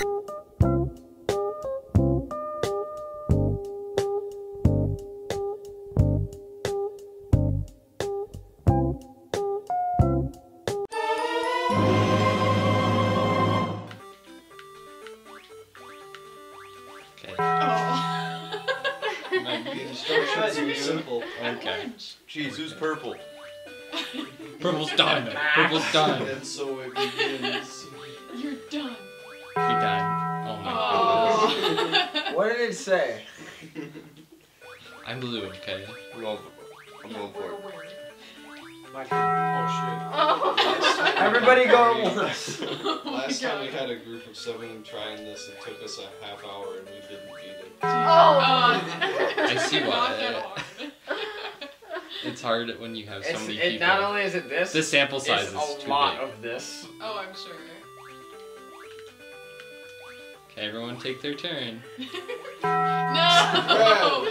Okay. Oh. The instructions are simple. Okay. Jeez, who's purple? Purple's diamond. Purple's diamond. and so it begins. What did it say? I'm blue, okay? I'm going, I'm going for it. My turn. Oh Oh. Everybody go at once. Oh my Last time we God. had a group of seven trying this, it took us a half hour and we didn't beat it. Oh. I see Not why. that hard. It's hard when you have so It's, many it, people. not only is it this, the sample size it's is a too lot big. of this. Oh, I'm sure. Okay, everyone take their turn. No.